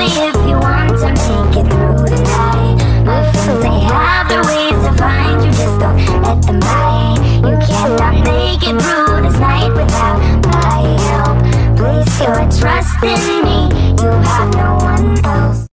if you want to make it through the night. My friends, they have their ways to find you, just don't let them bite. You cannot make it through this night without my help. Place your trust in me.